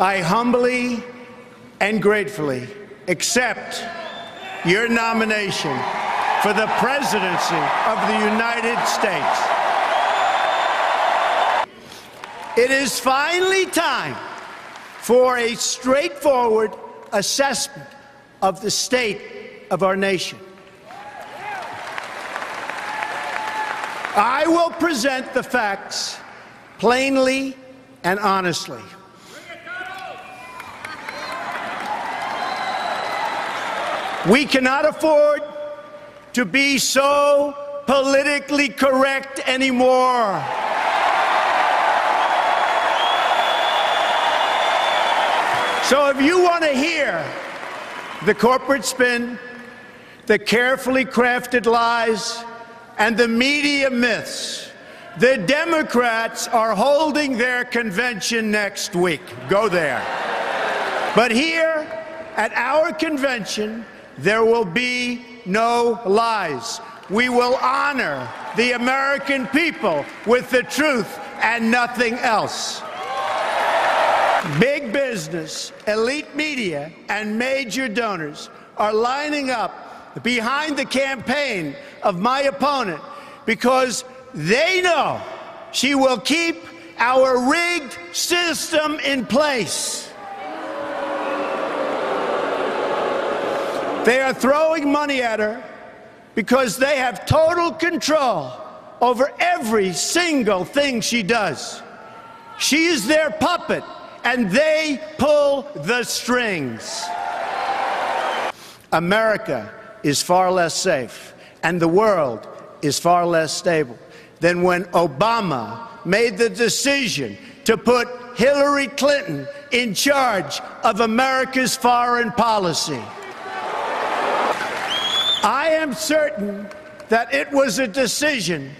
I humbly and gratefully accept your nomination for the presidency of the United States. It is finally time for a straightforward assessment of the state of our nation. I will present the facts plainly and honestly. We cannot afford to be so politically correct anymore. So if you want to hear the corporate spin, the carefully crafted lies, and the media myths, the Democrats are holding their convention next week. Go there. But here at our convention, there will be no lies. We will honor the American people with the truth and nothing else. Big business, elite media, and major donors are lining up behind the campaign of my opponent because they know she will keep our rigged system in place. They are throwing money at her because they have total control over every single thing she does. She is their puppet, and they pull the strings. America is far less safe, and the world is far less stable than when Obama made the decision to put Hillary Clinton in charge of America's foreign policy. I am certain that it was a decision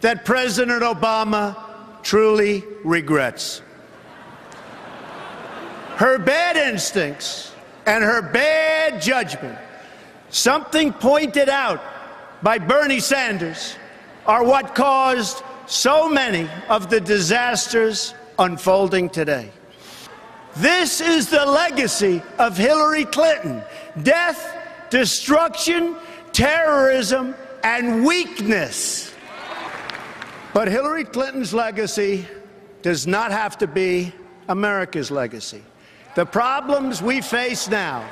that President Obama truly regrets. Her bad instincts and her bad judgment, something pointed out by Bernie Sanders, are what caused so many of the disasters unfolding today. This is the legacy of Hillary Clinton death destruction, terrorism, and weakness. But Hillary Clinton's legacy does not have to be America's legacy. The problems we face now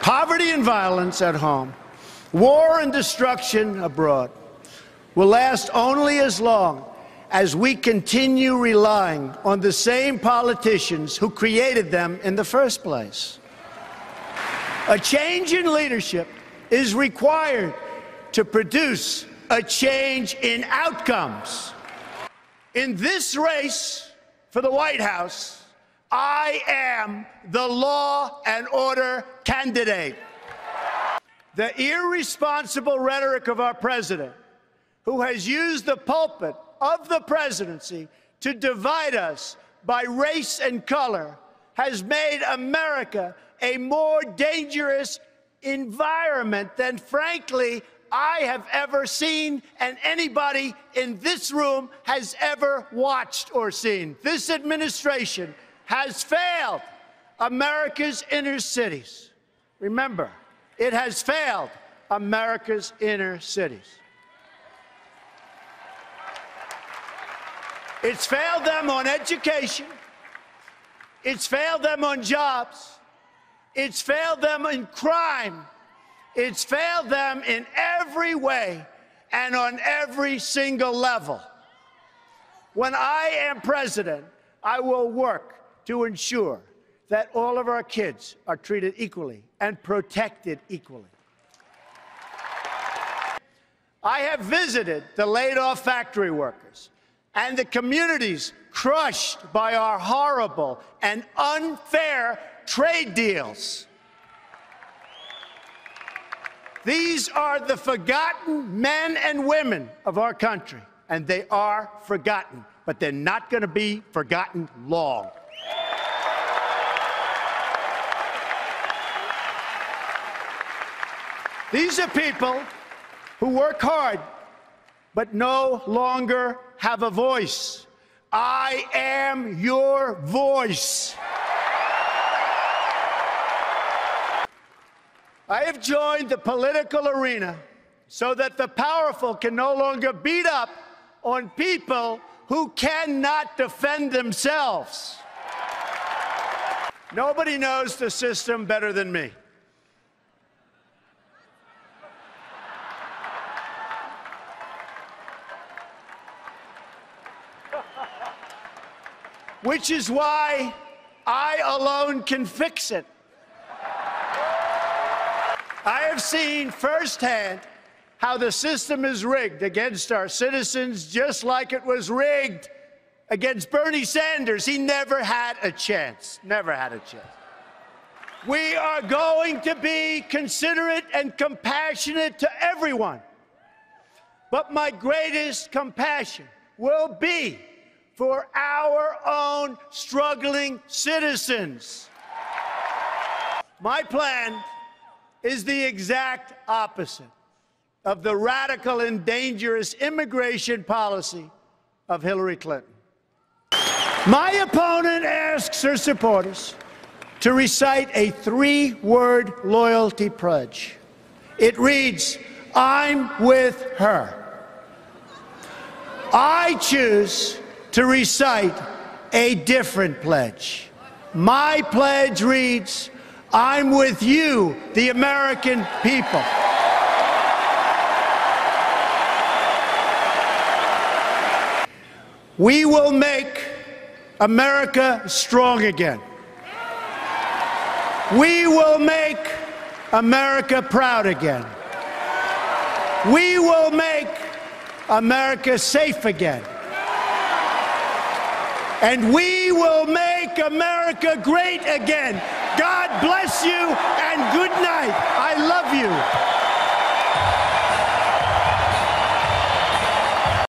poverty and violence at home, war and destruction abroad will last only as long as we continue relying on the same politicians who created them in the first place. A change in leadership is required to produce a change in outcomes. In this race for the White House, I am the law and order candidate. The irresponsible rhetoric of our president, who has used the pulpit of the presidency to divide us by race and color, has made America a more dangerous environment than, frankly, I have ever seen and anybody in this room has ever watched or seen. This administration has failed America's inner cities. Remember, it has failed America's inner cities. It's failed them on education. It's failed them on jobs. It's failed them in crime. It's failed them in every way and on every single level. When I am president, I will work to ensure that all of our kids are treated equally and protected equally. I have visited the laid off factory workers and the communities crushed by our horrible and unfair trade deals. These are the forgotten men and women of our country, and they are forgotten, but they're not going to be forgotten long. These are people who work hard but no longer have a voice. I am your voice. I have joined the political arena so that the powerful can no longer beat up on people who cannot defend themselves. Nobody knows the system better than me. Which is why I alone can fix it. I have seen firsthand how the system is rigged against our citizens, just like it was rigged against Bernie Sanders. He never had a chance. Never had a chance. We are going to be considerate and compassionate to everyone. But my greatest compassion will be for our own struggling citizens. My plan is the exact opposite of the radical and dangerous immigration policy of Hillary Clinton. My opponent asks her supporters to recite a three word loyalty pledge. It reads, I'm with her. I choose to recite a different pledge. My pledge reads, I'm with you, the American people. We will make America strong again. We will make America proud again. We will make America safe again. And we will make America great again. God bless you and good night. I love you.